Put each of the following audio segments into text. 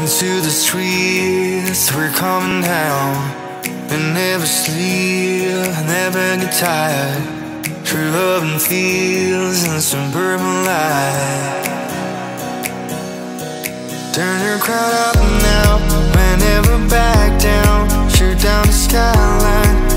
Into the streets, we're coming down. We never sleep, never get tired. True love and fields and suburban life. Turn your crowd up now, we never back down. Shoot down the skyline,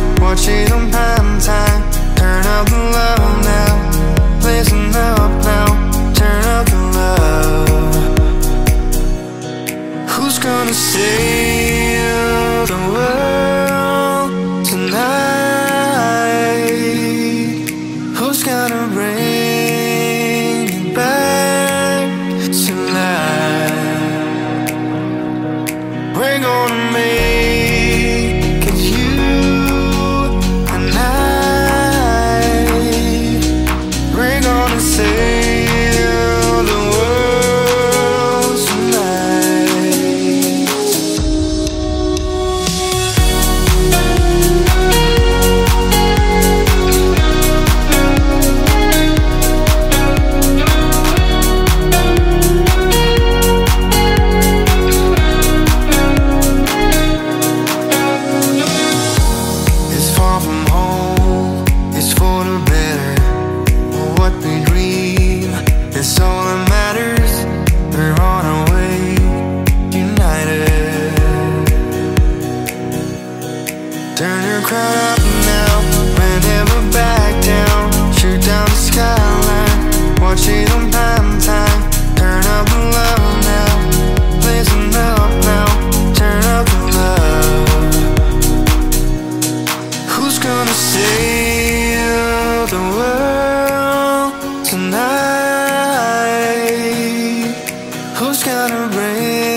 Gonna bring it back to life? We're gonna make you and I. Sail up now, back down. Shoot down the skyline. Turn up the love now, now. Turn up the love. Who's gonna save the world tonight? Who's gonna bring